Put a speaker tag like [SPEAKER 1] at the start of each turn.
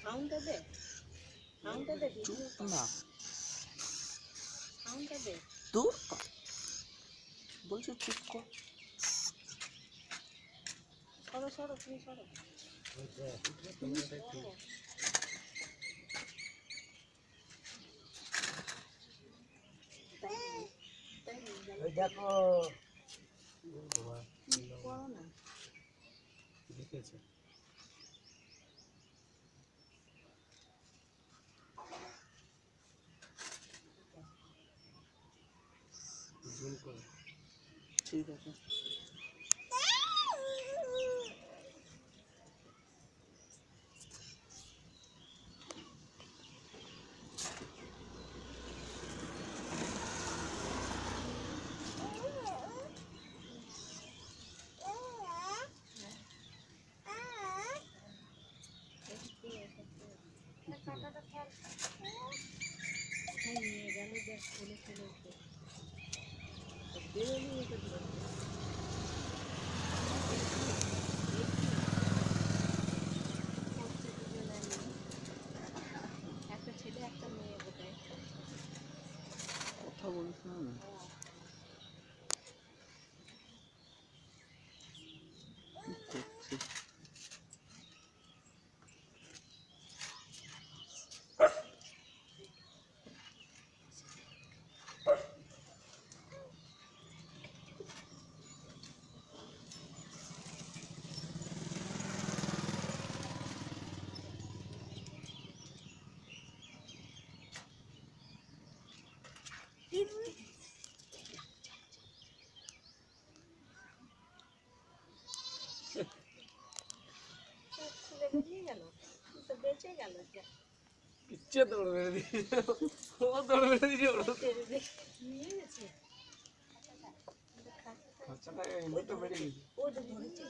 [SPEAKER 1] সাউন্ডটা দে সাউন্ডটা দে
[SPEAKER 2] চুপ না
[SPEAKER 1] দে
[SPEAKER 2] দূর কর বলছি চুপ কর
[SPEAKER 1] তুমি সরো তুমি
[SPEAKER 3] দেখো।
[SPEAKER 1] তুমি করো না
[SPEAKER 3] দেখেছে জুম করে
[SPEAKER 2] ঠিক আছে
[SPEAKER 1] নিয়ে গেল দেখ ফেলে ফেলে ওকে বেরোলি ধরে একটা ছেলে, একটা মেয়ে বোধহয়।
[SPEAKER 2] কথা বলিস
[SPEAKER 1] বেরিয়ে গেল। বেঁচে গেল
[SPEAKER 3] ইচ্ছে দৌড় মেরে দিয়ে ও দৌড় মেরে দিয়ে ওর
[SPEAKER 1] নিয়ে গেছে।
[SPEAKER 3] বাচ্চাটা এমনি তো বেড়ে গেছে।
[SPEAKER 1] ও ধরেছে।